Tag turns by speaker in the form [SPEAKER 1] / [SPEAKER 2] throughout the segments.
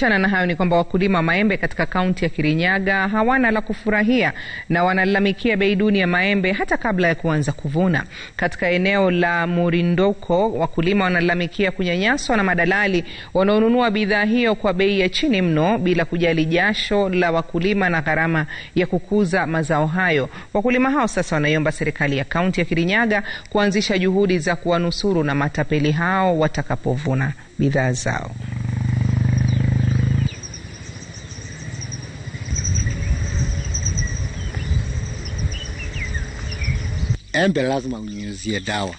[SPEAKER 1] Chana na hayo ni kwamba wakulima wa maembe katika kaunti ya Kirinyaga hawana la kufurahia na wanalalamikia bei duni ya maembe hata kabla ya kuanza kuvuna. Katika eneo la Murindoko, wakulima wanalalamikia kunyanyaswa na madalali wanaonunua bidhaa hiyo kwa bei ya chini mno bila kujali jasho la wakulima na gharama ya kukuza mazao hayo. Wakulima hao sasa wanaiomba serikali ya kaunti ya Kirinyaga kuanzisha juhudi za kuwanusuru na matapeli hao watakapovuna bidhaa zao.
[SPEAKER 2] Embe lazima unyunyizie dawa,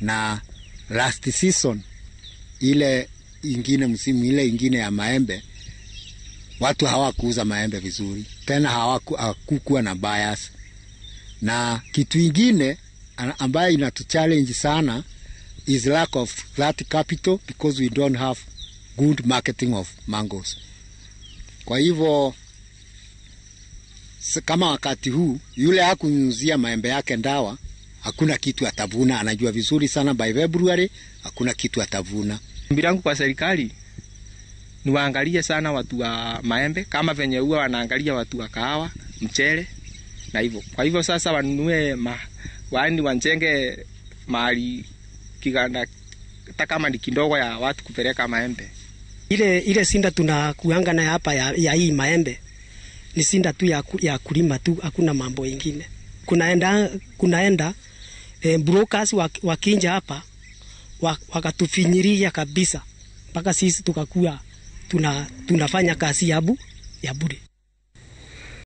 [SPEAKER 2] na last season ile ingine, msimu ile ingine ya maembe, watu hawakuuza maembe vizuri tena, hawakukuwa na bias. Na kitu ingine ambayo inatuchallenge sana is lack of that capital because we don't have good marketing of mangoes. Kwa hivyo kama wakati huu yule hakunyunyuzia maembe yake dawa, hakuna kitu atavuna. Anajua vizuri sana by February hakuna kitu atavuna.
[SPEAKER 3] Ombi langu kwa serikali ni waangalie sana watu wa maembe kama venye huwa wanaangalia watu wa kahawa, mchele na hivyo. Kwa hivyo sasa wanunue ma, waani wanjenge mahali kiganda hata kama ni kidogo ya watu kupeleka maembe.
[SPEAKER 4] Ile ile sinda tunakuanga nayo hapa ya, ya hii maembe ni sinda tu ya, ya kulima tu, hakuna mambo ingine. Kunaenda, kunaenda e, brokers wakinja hapa wakatufinyiria kabisa mpaka sisi tukakuwa tuna, tunafanya kazi yabu ya bure.